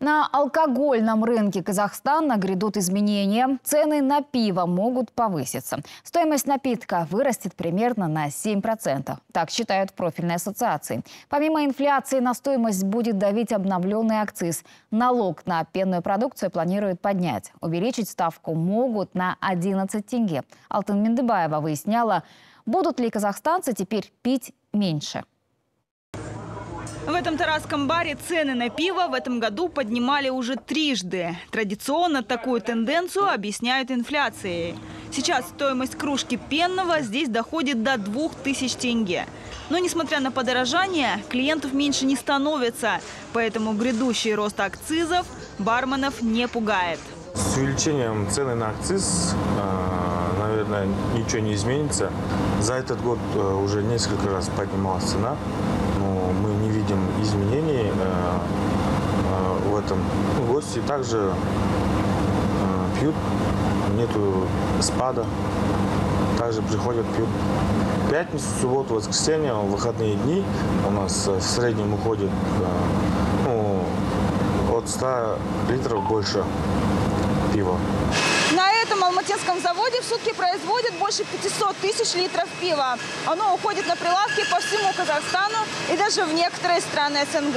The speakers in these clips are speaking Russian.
На алкогольном рынке Казахстана грядут изменения. Цены на пиво могут повыситься. Стоимость напитка вырастет примерно на 7%. Так считают в профильной ассоциации. Помимо инфляции на стоимость будет давить обновленный акциз. Налог на пенную продукцию планируют поднять. Увеличить ставку могут на 11 тенге. Алтын Миндыбаева выясняла, будут ли казахстанцы теперь пить меньше. В этом тарасском баре цены на пиво в этом году поднимали уже трижды. Традиционно такую тенденцию объясняют инфляцией. Сейчас стоимость кружки пенного здесь доходит до 2000 тенге. Но несмотря на подорожание, клиентов меньше не становится. Поэтому грядущий рост акцизов барменов не пугает. С увеличением цены на акциз, э, наверное, ничего не изменится. За этот год э, уже несколько раз поднималась цена, но мы не видим изменений э, в этом. Ну, гости также пьют, нету спада, также приходят, пьют. Пятницу, субботу, воскресенье, выходные дни у нас в среднем уходит ну, от 100 литров больше пива. На алматинском заводе в сутки производят больше 500 тысяч литров пива. Оно уходит на прилавки по всему Казахстану и даже в некоторые страны СНГ.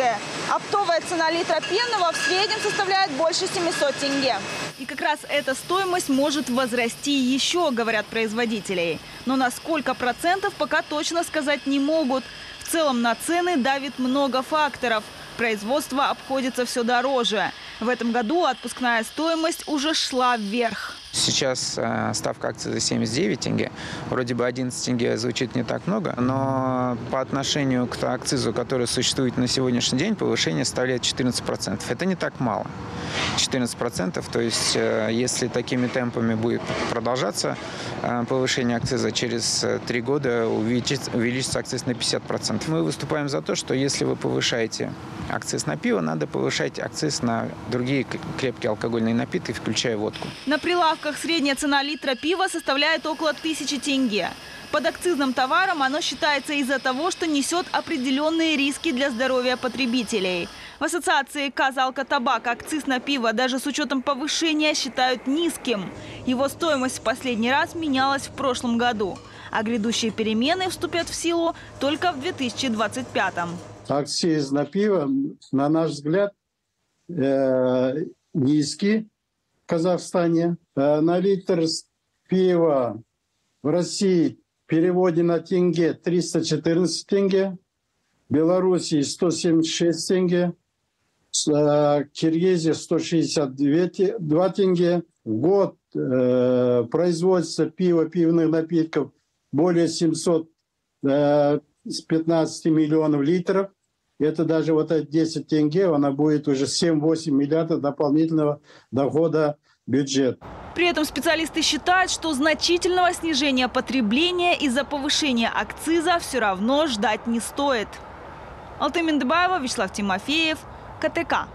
Оптовая цена литра пенного в среднем составляет больше 700 тенге. И как раз эта стоимость может возрасти еще, говорят производители. Но на сколько процентов пока точно сказать не могут. В целом на цены давит много факторов. Производство обходится все дороже. В этом году отпускная стоимость уже шла вверх. Сейчас э, ставка акции за 79 тенге. Вроде бы 11 тенге звучит не так много, но по отношению к акцизу, который существует на сегодняшний день, повышение составляет 14%. Это не так мало. 14%, то есть э, если такими темпами будет продолжаться э, повышение акциза, через три года увеличится, увеличится акциз на 50%. Мы выступаем за то, что если вы повышаете акциз на пиво, надо повышать акциз на другие крепкие алкогольные напитки, включая водку. На прилавках средняя цена литра пива составляет около тысячи тенге. Под акцизным товаром оно считается из-за того, что несет определенные риски для здоровья потребителей. В ассоциации «Казалка-табак» акциз на пиво даже с учетом повышения считают низким. Его стоимость в последний раз менялась в прошлом году. А грядущие перемены вступят в силу только в 2025 -м. Акциз на пиво, на наш взгляд, э, низкий в Казахстане. Э, на литр пива в России переводе на тенге 314 тенге, Белоруссии 176 тенге, э, Киргизия 162 тенге. Год э, производится пиво, пивных напитков более 715 э, миллионов литров. Это даже вот эти 10 тенге, она будет уже 7-8 миллиардов дополнительного дохода бюджет. При этом специалисты считают, что значительного снижения потребления из-за повышения акциза все равно ждать не стоит. Алтын Миндыбаева, Вячеслав Тимофеев, КТК.